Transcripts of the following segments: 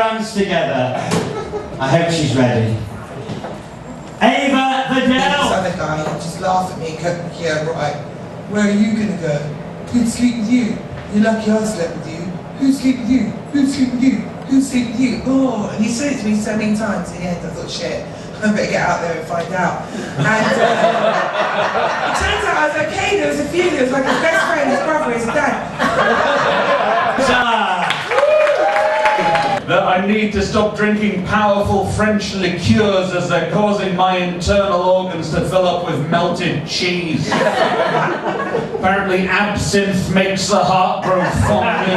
hands together. I hope she's ready. Ava Vidal! other guy just laughed at me and yeah, right. Where are you gonna go? Who'd sleep with you? You're lucky I slept with you. Who'd sleep with you? Who'd sleep with you? Who'd sleep with you? Oh, and he said it to me so many times in the end I thought, shit, I better get out there and find out. And uh, it turns out I was okay, there was a few, there was like his that I need to stop drinking powerful French liqueurs as they're causing my internal organs to fill up with melted cheese. Apparently absinthe makes the heart grow fondly.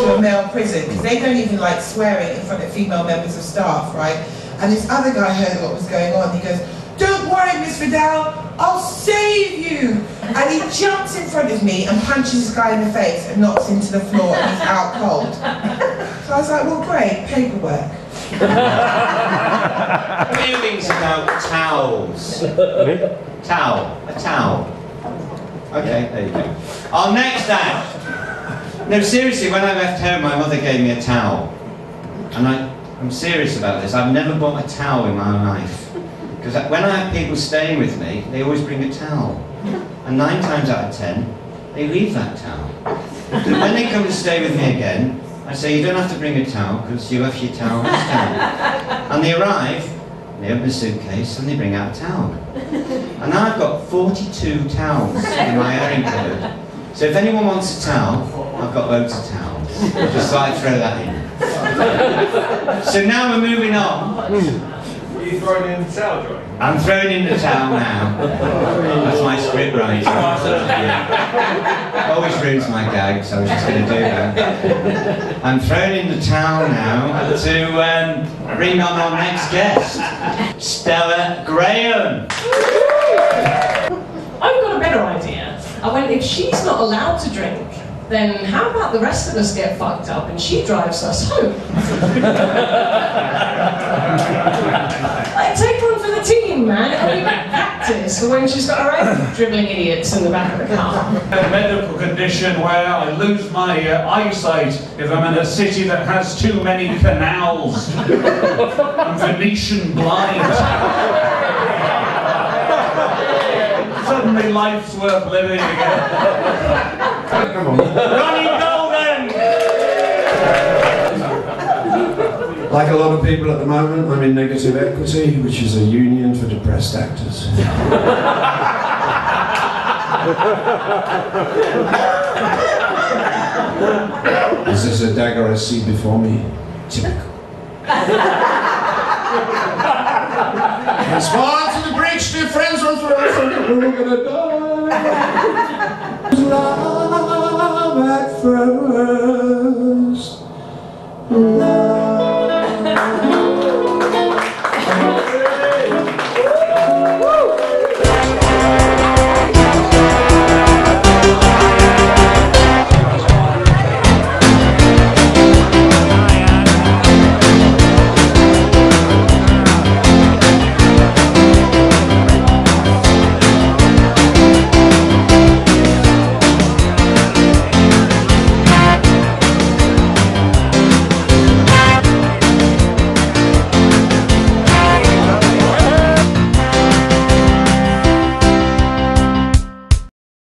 to a male prison because they don't even like swearing in front of female members of staff, right? And this other guy heard what was going on. He goes, "Don't worry, Miss Vidal, I'll save you!" And he jumps in front of me and punches this guy in the face and knocks him to the floor, and he's out cold. So I was like, "Well, great, paperwork." feelings about towels. Towel. A towel. Okay, there you go. Our next act. No, seriously, when I left home, my mother gave me a towel. And I, I'm serious about this. I've never bought a towel in my life. Because when I have people staying with me, they always bring a towel. And nine times out of ten, they leave that towel. And when they come to stay with me again, I say, you don't have to bring a towel because you left your towel this time. And they arrive, they open a suitcase and they bring out a towel. And now I've got 42 towels in my airing cupboard. So if anyone wants a towel, I've got loads of towels. Just thought I'd throw that in. So now we're moving on. Are you throwing in the towel drawing? I'm throwing in the towel now. That's my script writing. Yeah. Always ruins my gag, so I was just going to do that. I'm throwing in the towel now to um, bring on our next guest, Stella Graham. I've got a better idea. I went, if she's not allowed to drink, then how about the rest of us get fucked up and she drives us home? like, take one for the team, man. It'll be like practice for when she's got her own dribbling idiots in the back of the car. A medical condition where I lose my uh, eyesight if I'm in a city that has too many canals. I'm Venetian blind. Suddenly life's worth living again. Ronnie Golden! Like a lot of people at the moment, I'm in negative equity, which is a union for depressed actors. Is this a dagger I see before me? Typical. Respond to the bridge, dear friends, we're gonna die.